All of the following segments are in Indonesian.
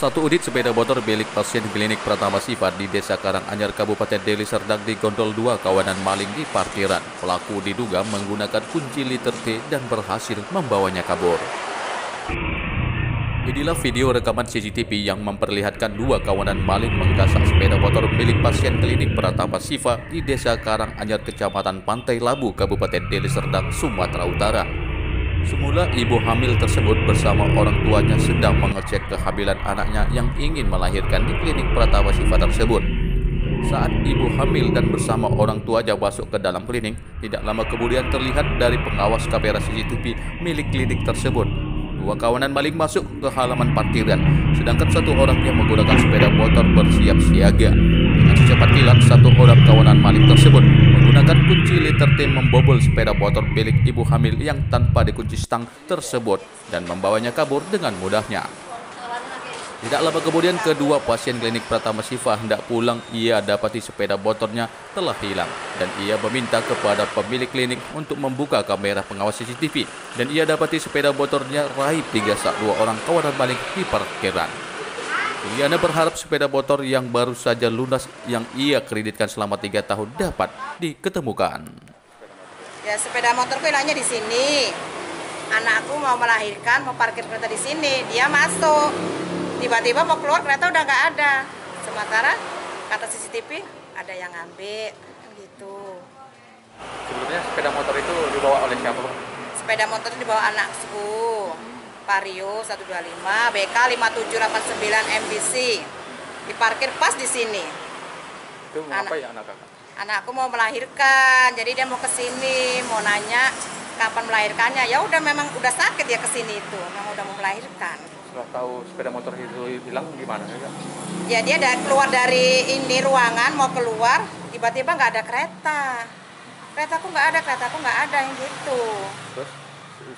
Satu unit sepeda motor milik pasien klinik Pratama Sifat di Desa Karanganyar, Kabupaten Deli Serdang digondol dua kawanan maling di parkiran. Pelaku diduga menggunakan kunci liter T dan berhasil membawanya kabur. Inilah video rekaman CCTV yang memperlihatkan dua kawanan maling menggasak sepeda motor milik pasien klinik Pratama Sifa di Desa Karanganyar, Kecamatan Pantai Labu, Kabupaten Deli Serdang, Sumatera Utara. Semula ibu hamil tersebut bersama orang tuanya sedang mengecek kehamilan anaknya yang ingin melahirkan di klinik Pratama Sifa tersebut. Saat ibu hamil dan bersama orang tuanya masuk ke dalam klinik, tidak lama kemudian terlihat dari pengawas kamera CCTV milik klinik tersebut. Dua kawanan maling masuk ke halaman parkiran, sedangkan satu orang yang menggunakan sepeda motor bersiap siaga. Dengan secepat kilat, satu orang kawanan maling tersebut menggunakan kunci liter T membobol sepeda motor milik ibu hamil yang tanpa dikunci stang tersebut dan membawanya kabur dengan mudahnya. Tidak lama kemudian kedua pasien klinik Pratama Sifa hendak pulang ia dapati sepeda motornya telah hilang dan ia meminta kepada pemilik klinik untuk membuka kamera pengawas CCTV dan ia dapati sepeda motornya raib digasak dua orang kawanan maling di parkiran. Juliana berharap sepeda motor yang baru saja lunas yang ia kreditkan selama tiga tahun dapat diketemukan. Ya sepeda motorku hilangnya di sini. Anakku mau melahirkan, mau parkir kereta di sini. Dia masuk. Tiba-tiba mau keluar kereta udah nggak ada. Sementara kata CCTV ada yang ngambil gitu. Sebelumnya sepeda motor itu dibawa oleh siapa? Sepeda motor itu dibawa anakku. Vario 125 BK 5789 MBC. Diparkir pas di sini. Itu Anak. apa ya anak kakak? Anakku mau melahirkan, jadi dia mau ke sini, mau nanya kapan melahirkannya. Ya udah memang udah sakit ya ke sini itu, memang udah mau melahirkan. Setelah tahu sepeda motor itu hilang gimana? Ya? Ya dia ada keluar dari ini ruangan mau keluar, tiba-tiba nggak ada kereta. Keretaku nggak ada, keretaku nggak ada yang gitu. Terus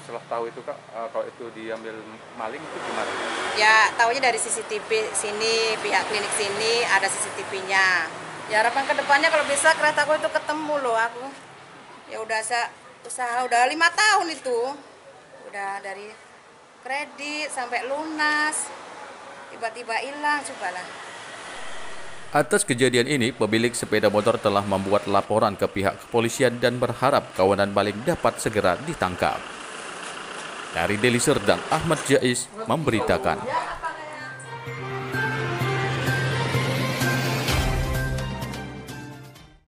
setelah tahu itu kak, eh, kalau itu diambil maling itu gimana? Ya taunya dari CCTV sini, pihak klinik sini ada CCTV-nya. Ya harapan ke depannya kalau bisa keretaku itu ketemu loh aku. Ya udah saya usaha udah lima tahun itu, udah dari kredit sampai lunas, tiba-tiba hilang, cobalah. Atas kejadian ini, pemilik sepeda motor telah membuat laporan ke pihak kepolisian dan berharap kawanan maling dapat segera ditangkap. Dari Deli Serdang, Ahmad Jais memberitakan.